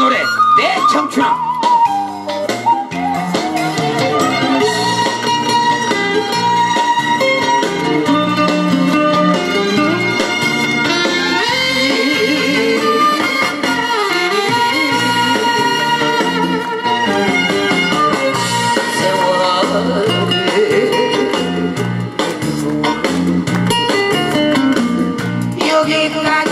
노래 내 청춘 여기까지